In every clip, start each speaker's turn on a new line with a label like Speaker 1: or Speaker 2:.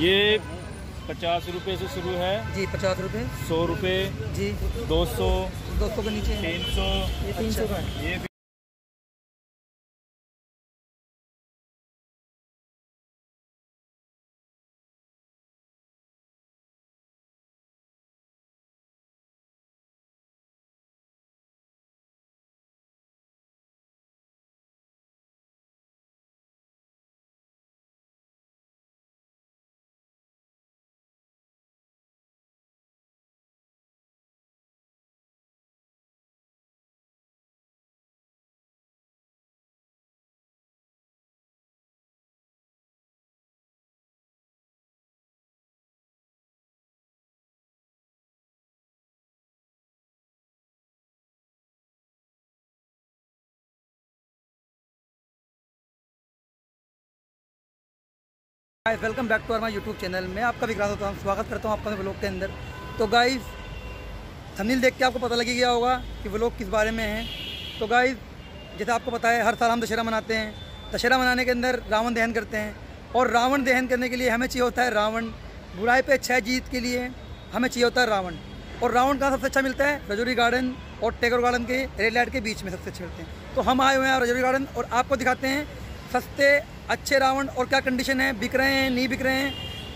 Speaker 1: ये पचास रुपए से शुरू है।
Speaker 2: जी पचास रुपये।
Speaker 1: सौ रुपए
Speaker 2: जी।
Speaker 1: दो सौ।
Speaker 2: दो सौ के नीचे
Speaker 1: तीन सौ।
Speaker 2: ये तीन सौ का
Speaker 1: ये
Speaker 2: hi welcome back to our my YouTube channel मैं आपका विक्रांत होता हूँ। स्वागत करता हूँ आपका ब्लॉग के अंदर। तो गाइस थंबनेल देख के आपको पता लगी गया होगा कि व्लॉग किस बारे में है। तो गाइस जैसे आपको पता है, हर साल हम दशहरा मनाते हैं। दशहरा मनाने के अंदर रावण दहन करते हैं। और रावण दहन करने के लिए हमें चाहिए होता है रावण। बुराई पे अच्छाई जीत के लिए हमें चाहिए होता है रावण। और रावण कहाँ सबसे अच्छा मिलता है? रजौरी गार्डन और टेगर गार्डन के रेड लाइट के बीच में सबसे अच्छे मिलते हैं। तो हम आए हुए हैं रजौरी गार्डन और आपको दिखाते हैं सस्ते अच्छे रावण और क्या कंडीशन है? बिक रहे हैं, नहीं बिक रहे हैं?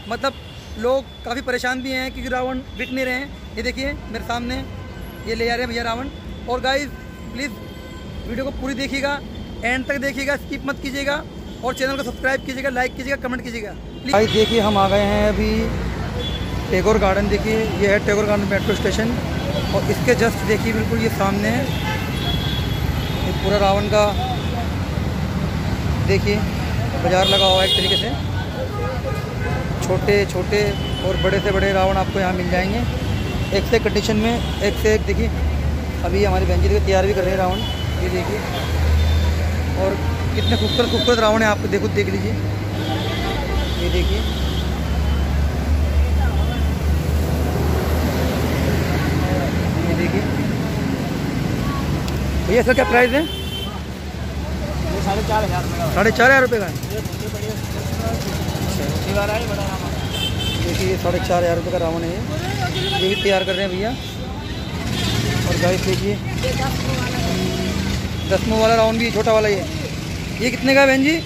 Speaker 2: मतलब लोग काफ़ी परेशान भी हैं क्योंकि रावण बिक नहीं रहे हैं। ये देखिए, मेरे सामने ये ले जा रहे हैं भैया रावण। और गाइज़ प्लीज़ वीडियो को पूरी देखिएगा एंड तक देखिएगा स्किप मत कीजिएगा और चैनल को सब्सक्राइब कीजिएगा लाइक कीजिएगा कमेंट कीजिएगा। भाई, देखिए, हम आ गए हैं अभी टेगोर गार्डन, देखिए, ये है टेगोर गार्डन मेट्रो स्टेशन। और इसके जस्ट देखिए, बिल्कुल ये सामने है। पूरा रावण का देखिए। बाज़ार लगा हुआ है एक तरीके से। छोटे छोटे और बड़े से बड़े रावण आपको यहाँ मिल जाएँगे। एक से कंडीशन में, एक से एक देखिए, अभी हमारी बहन जी देखिए, तैयार भी कर रहे हैं रावण। ये देखिए। और कितने खूबसूरत खूबसूरत रावण है आपको देखो, देख लीजिए। ये देखिए। ये देखिए। भैया, इसका क्या प्राइस है?
Speaker 1: साढ़े चार हज़ार रुपये का
Speaker 2: साढ़े चार हज़ार रुपये का देखिए साढ़े चार हज़ार रुपये का रावण है ये। भी तैयार कर रहे हैं भैया। और गाइस देखिए। दसमों वाला रावण भी छोटा वाला ये ये कितने का है बहन जी?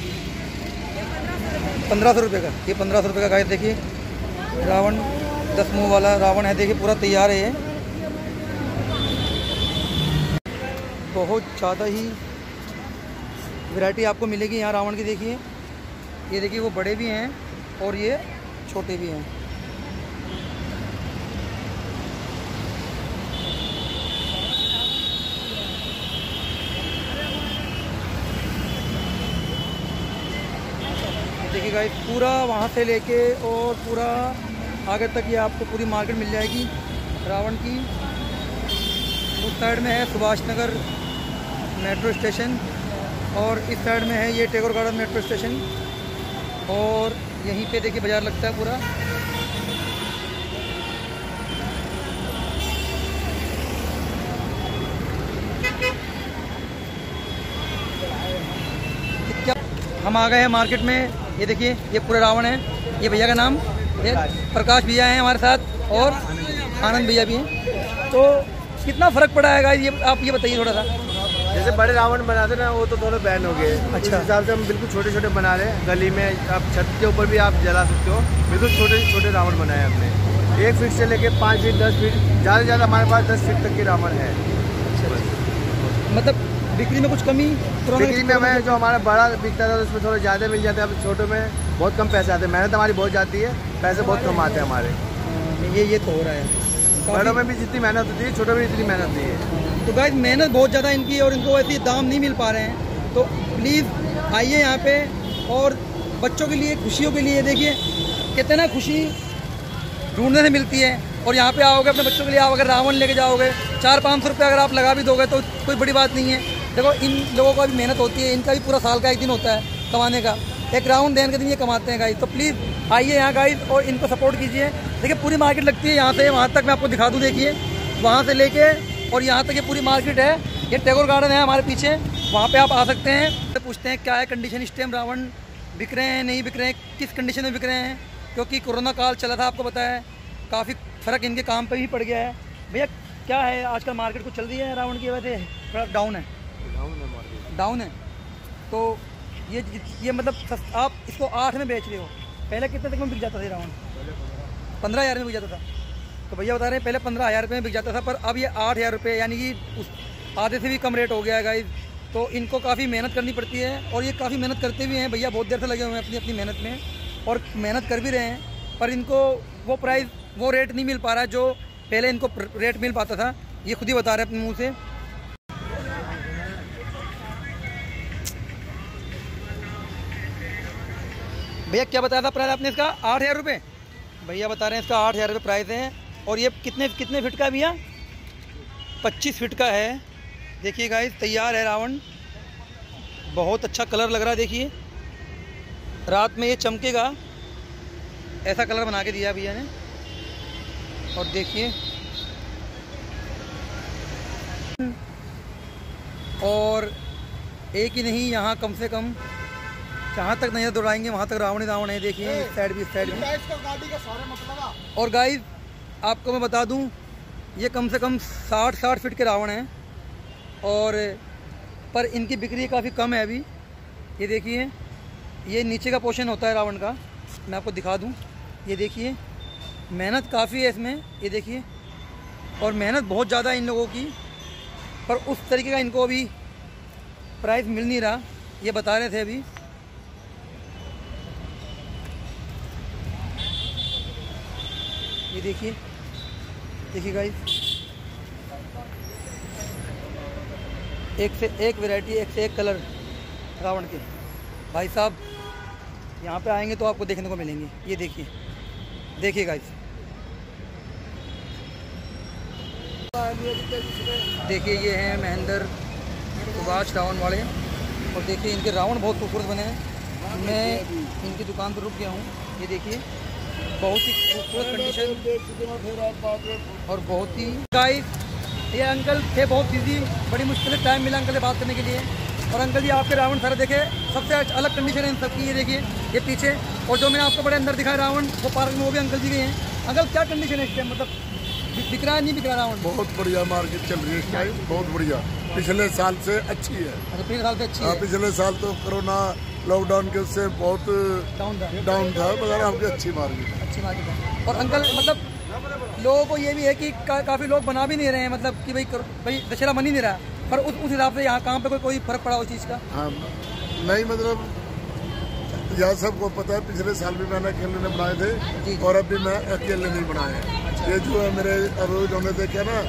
Speaker 2: पंद्रह सौ रुपये का। ये पंद्रह सौ रुपये का गाइस देखिए। रावण दसमों वाला रावण है, देखिए, पूरा तैयार है ये। बहुत ज़्यादा ही वैरायटी आपको मिलेगी यहाँ रावण की, देखिए। ये देखिए, वो बड़े भी हैं और ये छोटे भी हैं। देखिए गाइस पूरा वहाँ से लेके और पूरा आगे तक ये आपको पूरी मार्केट मिल जाएगी। रावण की उस साइड में है सुभाष नगर मेट्रो स्टेशन। और इस साइड में है ये टेगोर गार्डन मेट्रो स्टेशन। और यहीं पे देखिए बाज़ार लगता है पूरा। हम आ गए हैं मार्केट में। ये देखिए, ये पूरा रावण है। ये भैया का नाम। प्रकाश भैया हैं हमारे साथ और आनंद भैया भी हैं। तो कितना फ़र्क पड़ा है ये आप ये बताइए थोड़ा सा।
Speaker 3: जैसे बड़े रावण बनाते ना वो तो दोनों बैन हो गए।
Speaker 2: अच्छा।
Speaker 3: हिसाब से हम बिल्कुल छोटे छोटे बना रहे हैं। गली में आप छत के ऊपर भी आप जला सकते हो। बिल्कुल छोटे छोटे रावण बनाए हमने। एक फीट से लेके पाँच फीट दस फीट ज़्यादा से ज़्यादा हमारे पास दस फीट तक के रावण है।
Speaker 2: मतलब बिक्री में कुछ कमी?
Speaker 3: बिक्री में हमें जो हमारा बड़ा बिकता था उसमें थोड़ा ज़्यादा मिल जाता है। अब छोटे में बहुत कम पैसे आते हैं। मेहनत हमारी बहुत जाती है। पैसे बहुत कम आते हैं हमारे।
Speaker 2: ये ये तो हो रहा है।
Speaker 3: बड़ों में भी जितनी मेहनत होती है छोटों में भी इतनी मेहनत होती है।
Speaker 2: तो गाइस मेहनत बहुत ज़्यादा इनकी है और इनको ऐसे दाम नहीं मिल पा रहे हैं। तो प्लीज़ आइए यहाँ पे और बच्चों के लिए, खुशियों के लिए देखिए, कितना खुशी ढूँढने से मिलती है। और यहाँ पे आओगे, अपने बच्चों के लिए आओ अगर रावण लेके जाओगे चार पाँच सौ रुपये अगर आप लगा भी दोगे तो कोई बड़ी बात नहीं है। देखो, इन लोगों का भी मेहनत होती है, इनका भी पूरा साल का एक दिन होता है कमाने का। एक राउंड देने के दिन ये कमाते हैं गाइस तो प्लीज़ आइए यहाँ गाइस और इनको सपोर्ट कीजिए। देखिए, पूरी मार्केट लगती है यहाँ से, वहाँ तक मैं आपको दिखा दूँ, देखिए। वहाँ से लेके और यहाँ तक ये पूरी मार्केट है। ये टैगोर गार्डन है हमारे पीछे। वहाँ पे आप आ सकते हैं। तो पूछते हैं क्या है कंडीशन इस टाइम रावण बिक रहे हैं नहीं बिक रहे हैं? किस कंडीशन में बिक रहे हैं? क्योंकि कोरोना काल चला था आपको पता है। काफ़ी फ़र्क इनके काम पर भी पड़ गया है। भैया क्या है आजकल मार्केट को चल रही है रावण की वजह से? थोड़ा डाउन है। डाउन है तो ये ये मतलब आप इसको आठ में बेच रहे हो। पहले कितने तक में बिक जाता था रावण? पंद्रह हज़ार में बिक जाता था। तो भैया बता रहे हैं, पहले पंद्रह हज़ार रुपये में बिक जाता था, पर अब ये आठ हज़ार रुपये, यानी कि उस आधे से भी कम रेट हो गया है गाइज़ तो इनको काफ़ी मेहनत करनी पड़ती है, और ये काफ़ी मेहनत करते भी हैं। भैया बहुत देर से लगे हुए हैं अपनी अपनी मेहनत में, और मेहनत कर भी रहे हैं, पर इनको वो प्राइस वो रेट नहीं मिल पा रहा जो पहले इनको रेट मिल पाता था। ये खुद ही बता रहे हैं अपने मुँह से। भैया क्या बताया था प्राइस आपने इसका? आठ हज़ार रुपये? भैया बता रहे हैं इसका आठ हज़ार रुपये प्राइस है। और ये कितने कितने फिट का भैया? पच्चीस फिट का है। देखिए गाइस तैयार है रावण। बहुत अच्छा कलर लग रहा है देखिए। रात में ये चमकेगा। ऐसा कलर बना के दिया भैया ने। और देखिए। और एक ही नहीं यहाँ कम से कम जहाँ तक नज़र दौड़ाएँगे वहाँ तक रावण ही रावण है देखिए इस साइड भी इस साइड भी। और गाइस आपको मैं बता दूँ, ये कम से कम साठ साठ फीट के रावण हैं और, पर इनकी बिक्री काफ़ी कम है अभी। ये देखिए, ये नीचे का पोर्शन होता है रावण का, मैं आपको दिखा दूँ। ये देखिए, मेहनत काफ़ी है इसमें, ये देखिए, और मेहनत बहुत ज़्यादा है इन लोगों की, पर उस तरीके का इनको अभी प्राइस मिल नहीं रहा, ये बता रहे थे अभी। ये देखिए देखिए गाइस एक से एक वैरायटी एक से एक कलर रावण के। भाई साहब, यहाँ पे आएँगे तो आपको देखने को मिलेंगे। ये देखिए। देखिए गाइस देखिए, ये हैं महेंद्र सुभाष रावण वाले। और देखिए, इनके रावण बहुत खूबसूरत बने हैं। मैं इनकी दुकान पर रुक गया हूँ। ये देखिए। बहुत ही खूबसूरत कंडीशन और बहुत ही गाइस ये अंकल थे बहुत बिज़ी बड़ी मुश्किल से टाइम मिला अंकल से बात करने के लिए। और अंकल जी आपके रावण सारे देखे सबसे अलग कंडीशन है इन सबकी ये देखिए ये पीछे। और जो मैंने आपको बड़े अंदर दिखाया रावण वो पार्क में वो भी अंकल जी के हैं। अंकल क्या कंडीशन है इस टाइम मतलब बिक- रहा है नहीं बिक रहा रावण?
Speaker 4: बहुत बढ़िया मार्केट चल रही है इस टाइम बहुत बढ़िया। पिछले साल से अच्छी है।
Speaker 2: अच्छा पिछले साल से अच्छी
Speaker 4: हाँ,
Speaker 2: है।
Speaker 4: पिछले साल तो कोरोना लॉकडाउन के उससे बहुत
Speaker 2: डाउन था।
Speaker 4: मगर आपकी अच्छी मार्केट
Speaker 2: अच्छी मार्केट और अंकल मतलब लोगों को ये भी है कि का, काफ़ी लोग बना भी नहीं रहे हैं मतलब कि भाई भाई दशहरा बन ही नहीं रहा। पर उस उस हिसाब से यहाँ काम पे कोई कोई फ़र्क पड़ा उस चीज़ का?
Speaker 4: हाँ नहीं मतलब यह सबको पता है पिछले साल भी मैंने अकेले ने बनाए थे। और अभी मैं अकेले नहीं बनाए ये जो है मेरे अभी उन्होंने देखे ना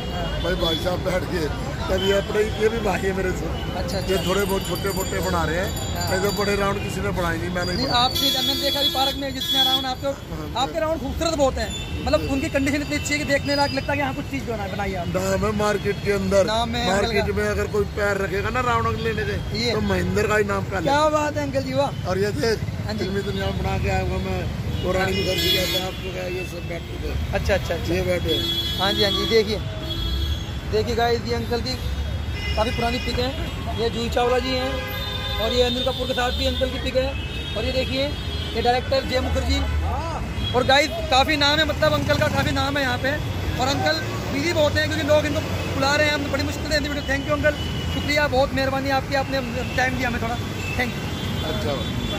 Speaker 4: भाई भाई साहब बैठ गए। तब ये अपने ये भी भाई है मेरे से।
Speaker 2: अच्छा
Speaker 4: ये
Speaker 2: अच्छा
Speaker 4: थोड़े बहुत छोटे मोटे बना रहे हैं।
Speaker 2: हाँ।
Speaker 4: नहीं तो बड़े राउंड किसी ने बनाए नहीं मैंने
Speaker 2: नहीं आपने मैंने देखा अभी पार्क में जितने राउंड आपके आपके राउंड खूबसूरत बहुत हैं। मतलब उनकी कंडीशन इतनी अच्छी है कि देखने लायक लगता है कि यहाँ कुछ चीज़ बना बनाई है आपने।
Speaker 4: नाम है मार्केट के अंदर।
Speaker 2: नाम है
Speaker 4: मार्केट में अगर कोई पैर रखेगा ना रावण लेने के
Speaker 2: ये।
Speaker 4: तो महेंद्र का ही नाम पहले।
Speaker 2: क्या बात है अंकल जी वाह।
Speaker 4: और ये देख
Speaker 2: हाँ
Speaker 4: दुनिया बना के आया हुआ मैं। पुरानी भी था आपको ये सब बैठे
Speaker 2: अच्छा अच्छा अच्छा।
Speaker 4: ये बैठे
Speaker 2: हाँ जी हाँ जी देखिए। देखिए गाइस ये अंकल की काफ़ी पुरानी पिक है। ये जूही चावला जी हैं और ये अनिल कपूर के साथ भी अंकल की पिक है। और ये देखिए ये डायरेक्टर जय मुखर्जी। और गाइस काफ़ी नाम है मतलब अंकल का काफ़ी नाम है यहाँ पे। और अंकल बिज़ी बहुत हैं क्योंकि लोग इनको बुला रहे हैं। हम बड़ी मुश्किल है थैंक यू अंकल शुक्रिया बहुत मेहरबानी आपकी आपने टाइम दिया हमें थोड़ा। थैंक यू
Speaker 4: अच्छा।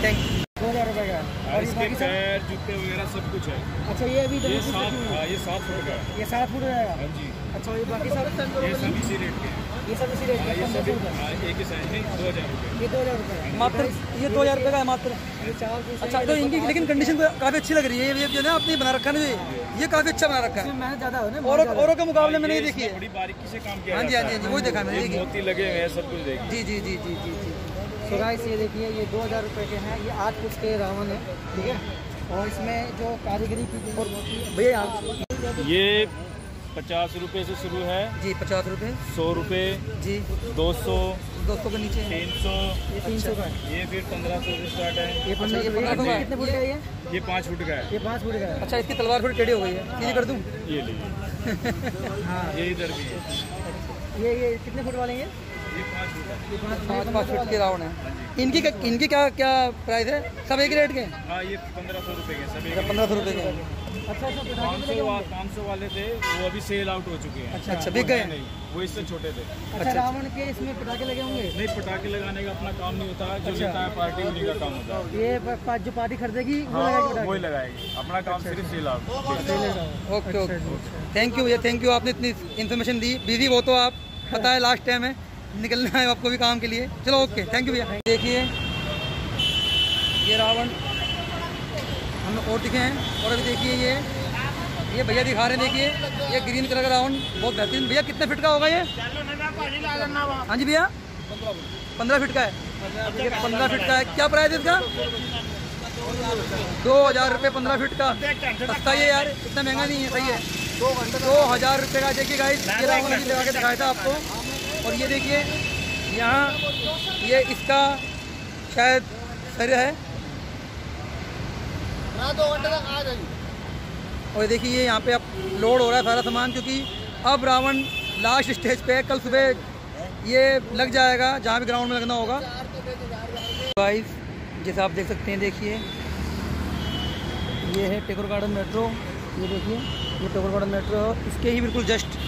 Speaker 2: थैंक यू
Speaker 5: दो हज़ार रुपये का और
Speaker 1: इसके पैर जूते वगैरह सब कुछ है।
Speaker 5: अच्छा ये अभी
Speaker 1: ये सात हाँ ये सात फुट का है।
Speaker 5: ये सात फुट रहेगा
Speaker 1: हाँ? जी।
Speaker 5: अच्छा ये बाकी सब?
Speaker 1: ये सब इसी रेट के
Speaker 5: ये सब इसी रेट
Speaker 1: हाँ, ये सब हाँ, एक ही साइज़ दो हज़ार रुपये
Speaker 5: ये दो हज़ार रुपये का
Speaker 2: मात्र ये दो हज़ार रुपये का है मात्र।
Speaker 5: ये चार पीस
Speaker 2: अच्छा तो इनकी लेकिन कंडीशन काफ़ी अच्छी लग रही है। ये जो ना आपने बना रखा है ना ये ये काफ़ी अच्छा बना रखा है।
Speaker 5: इसमें मेहनत ज़्यादा है ना
Speaker 2: औरों औरों के मुकाबले में नहीं देखी है।
Speaker 1: बड़ी बारीकी से काम किया
Speaker 2: हाँ जी, हाँ जी,
Speaker 1: हाँ।
Speaker 2: जी, वही देखा मैंने,
Speaker 1: मोती लगे हुए हैं सब कुछ देखिए।
Speaker 2: जी जी जी जी जी जी।
Speaker 5: तो गाइस ये देखिए ये दो हज़ार रुपये के हैं ये आठ फुट के रावण है ठीक है? और इसमें जो कारीगरी की
Speaker 2: भैया
Speaker 1: ये पचास रुपए से शुरू है।
Speaker 2: जी पचास रुपये
Speaker 1: सौ रुपए
Speaker 2: जी।
Speaker 1: दो सौ
Speaker 2: दोस्तों के नीचे
Speaker 1: तीन सौ।
Speaker 5: ये तीन सौ का है।
Speaker 1: ये फिर पंद्रह सौ से स्टार्ट है।
Speaker 5: ये पंद्रह
Speaker 2: ये
Speaker 5: सौ
Speaker 2: पंद्रह सौ का
Speaker 5: कितने फुट का है ये?
Speaker 1: ये पाँच फुट का है।
Speaker 5: ये पाँच फुट का है।
Speaker 2: अच्छा इसकी तलवार थोड़ी टेढ़ी हो गई है। सीधी कर दूँ?
Speaker 1: ये लीजिए।
Speaker 5: हाँ
Speaker 1: ये इधर भी है।
Speaker 5: ये ये कितने फुट वाले हैं ये
Speaker 1: ये? पाँच फुट है
Speaker 5: पाँच
Speaker 2: पाँच पाँच के रावण है। इनकी क्या इनकी क्या क्या प्राइस है? सब एक रेट के? हाँ
Speaker 1: ये पंद्रह सौ रुपये के सभी
Speaker 2: अच्छा पंद्रह सौ रुपये के।
Speaker 5: अच्छा अच्छा पटाखे
Speaker 1: पाँच सौ
Speaker 5: लगे हुए।
Speaker 1: पाँच सौ वाले थे वो अभी सेल आउट हो चुके हैं।
Speaker 2: अच्छा बिक गए।
Speaker 1: नहीं वो इससे छोटे थे।
Speaker 5: अच्छा रावण के इसमें पटाखे लगे होंगे?
Speaker 1: नहीं पटाखे लगाने का अपना काम नहीं होता जो लेता है पार्टी उन्हीं का काम होता है।
Speaker 5: ये जो पार्टी खरीदेगी वो
Speaker 1: हाँ वही लगाएगी। अपना काम सिर्फ़ sale out
Speaker 2: okay okay thank you भैया थैंक यू आपने इतनी इन्फॉर्मेशन दी। बिज़ी हो तो आप। पता है लास्ट टाइम है। निकलना है आपको भी काम के लिए। चलो ओके थैंक यू भैया। देखिए, ये रावण हम और दिखे हैं, और अभी देखिए ये ये भैया दिखा रहे हैं, देखिए, ये ग्रीन कलर का रावण, बहुत बेहतरीन। भैया, कितने फिट का होगा ये? हाँ जी भैया, पंद्रह फिट का है। पंद्रह फिट का है। क्या प्राइस इसका? दो हज़ार रुपये पंद्रह फीट का। सस्ता है यार, इतना महँगा नहीं है, सही है। दो हज़ार रुपये का, देखिए गाइस ये रावण लगा के दिखाया था आपको। और ये देखिए यहाँ ये इसका शायद सर है। और देखिए ये यहाँ पे अब लोड हो रहा है सारा सामान क्योंकि अब रावण लास्ट स्टेज पे है कल सुबह ये लग जाएगा जहाँ भी ग्राउंड में लगना होगा। गाइस जैसे आप देख सकते हैं देखिए। ये है टेकोर गार्डन मेट्रो ये देखिए ये टेकोर गार्डन मेट्रो इसके ही बिल्कुल जस्ट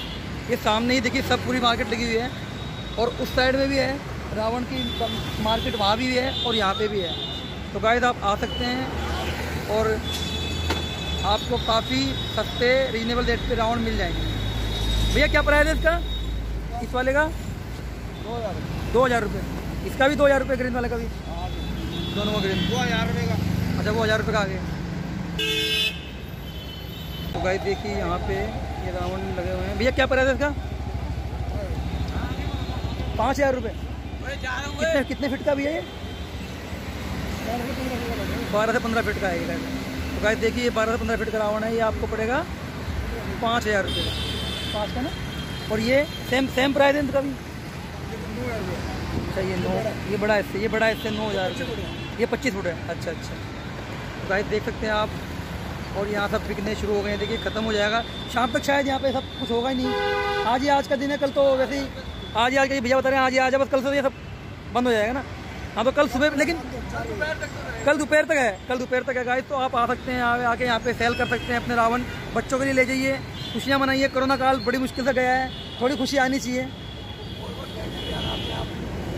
Speaker 2: ये सामने ही देखिए सब पूरी मार्केट लगी हुई है। और उस साइड में भी है रावण की मार्केट वहाँ भी है और यहाँ पे भी है। तो गाइस आप आ सकते हैं और आपको काफ़ी सस्ते रीजनेबल रेट पे रावण मिल जाएँगे। भैया क्या प्राइस है इसका? इस वाले का? दो हज़ार रुपये। इसका भी दो हज़ार रुपये ग्रीन वाले का भी। दोनों का ग्रीन दो हज़ार रुपये का। अच्छा वो हज़ार रुपये का आ गया। तो भाई देखिए यहाँ पे ये रावण लगे हुए हैं। भैया क्या प्राइस है इसका? पाँच हज़ार रुपये कितने कितने फिट का भैया ये? बारह से पंद्रह फीट का है ये तो गाइस देखिए ये बारह से पंद्रह फीट का रावण है। ये आपको पड़ेगा पाँच हज़ार रुपये का पाँच का ना? और ये सेम सेम प्राइस है इनका भी। अच्छा ये नौ ये बड़ा इससे ये बड़ा इससे नौ हज़ार। रुपये ये पच्चीस फुट है। अच्छा अच्छा। तो गाइस देख सकते हैं आप। और यहाँ सब बिकने शुरू हो गए हैं। देखिए, ख़त्म हो जाएगा। शाम तक शायद यहाँ पे सब कुछ होगा ही नहीं। आज ही आज का दिन है, कल तो वैसे ही आज ही आज का भैया बता रहे हैं, आज ही आज है, बस कल से ये सब बंद हो जाएगा ना। हाँ तो कल सुबह, लेकिन कल दोपहर तक है, कल दोपहर तक है। गाइस तो आप आ सकते हैं आ- आके यहाँ पे सेल कर सकते हैं अपने रावण। बच्चों के लिए ले जाइए, खुशियाँ मनाइए। कोरोना काल बड़ी मुश्किल से गया है, थोड़ी खुशी आनी चाहिए।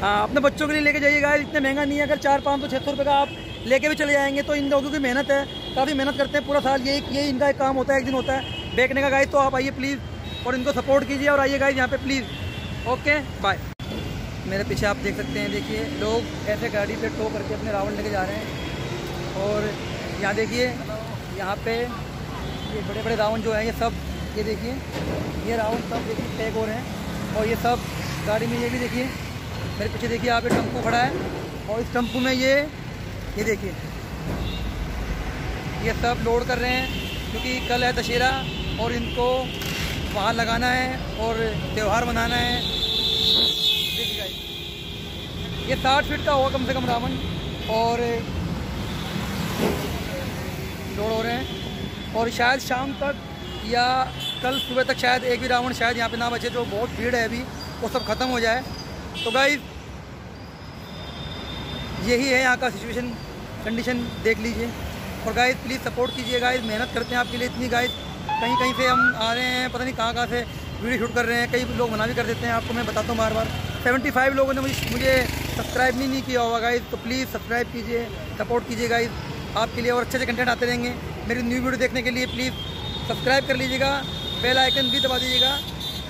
Speaker 2: हाँ अपने बच्चों के लिए लेके जाइए। गाइस, इतने महँगा नहीं है, अगर चार, पाँच सौ छः सौ रुपये का आप लेके भी चले जाएँगे तो इन लोगों की मेहनत है। काफ़ी मेहनत करते हैं पूरा साल, ये ये इनका एक काम होता है, एक दिन होता है। बेचने का गाइस तो आप आइए प्लीज़ और इनको सपोर्ट कीजिए और आइए गाइस यहाँ पे प्लीज़ ओके बाय मेरे पीछे आप देख सकते हैं, देखिए, लोग ऐसे गाड़ी पे टो करके अपने रावण लेके जा रहे हैं। और यहाँ देखिए, यहाँ पे ये बड़े बड़े रावण जो हैं, ये सब, ये देखिए, ये रावण सब देखिए पैक हो रहे हैं। और ये सब गाड़ी में ये भी देखिए, मेरे पीछे देखिए, यहाँ पे टम्पू खड़ा है। और इस टम्पू में ये ये देखिए। ये सब लोड कर रहे हैं, क्योंकि कल है दशहरा और इनको वहाँ लगाना है और त्यौहार मनाना है। ये साठ फीट का होगा कम से कम रावण और लोड हो रहे हैं। और शायद शाम तक या कल सुबह तक शायद एक भी रावण शायद यहाँ पे ना बचे, जो बहुत भीड़ है अभी, वो सब ख़त्म हो जाए। तो गाइस यही है यहाँ का सिचुएशन कंडीशन देख लीजिए। और गाइस प्लीज़ सपोर्ट कीजिए गाइस मेहनत करते हैं आपके लिए इतनी गाइस कहीं कहीं से हम आ रहे हैं पता नहीं कहाँ कहाँ से वीडियो शूट कर रहे हैं कई लोग मना भी कर देते हैं आपको मैं बताता हूँ बार बार। 75 लोगों ने मुझे मुझे सब्सक्राइब नहीं, नहीं किया होगा गाइस तो प्लीज़ सब्सक्राइब कीजिए सपोर्ट कीजिए गाइस आपके लिए और अच्छे अच्छे कंटेंट आते रहेंगे। मेरी न्यू वीडियो देखने के लिए प्लीज़ सब्सक्राइब कर लीजिएगा बेल आइकन भी दबा दीजिएगा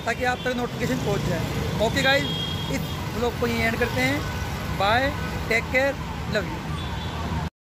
Speaker 2: ताकि आप तक नोटिफिकेशन पहुँच जाए। ओके गाइज़ इस ब्लॉग को यहीं एंड करते हैं। Bye take care love you